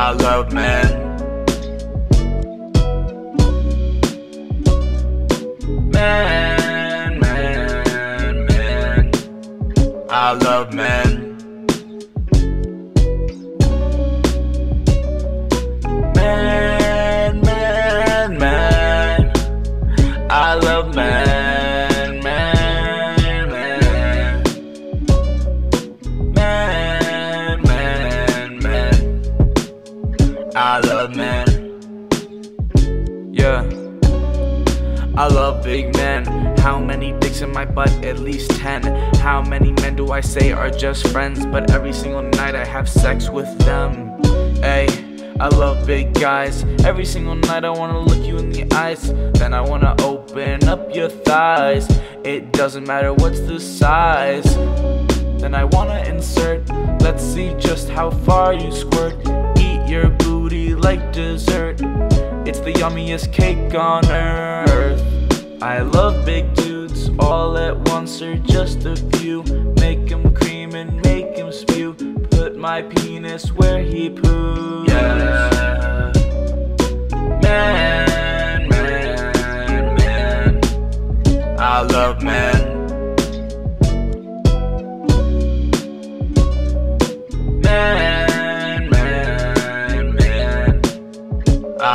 I love man. Man, man. I love man. Man, man, man. I love man, I love men. Yeah. I love big men. How many dicks in my butt? At least 10. How many men do I say are just friends? But every single night I have sex with them. Hey, I love big guys. Every single night I wanna look you in the eyes. Then I wanna open up your thighs. It doesn't matter what's the size. Then I wanna insert. Let's see just how far you squirt. Eat your like dessert. It's the yummiest cake on earth. I love big dudes all at once or just a few. Make Make 'em cream and make make 'em spew. Put my penis where he poos. Yeah. Man, man, man. I love. Man,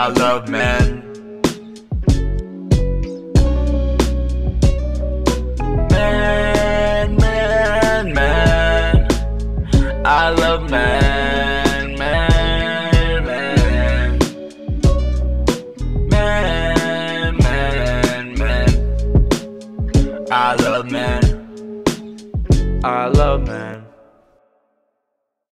I love man. Man, man, man. I love man, man, man. Man, man, man. I love man. I love man.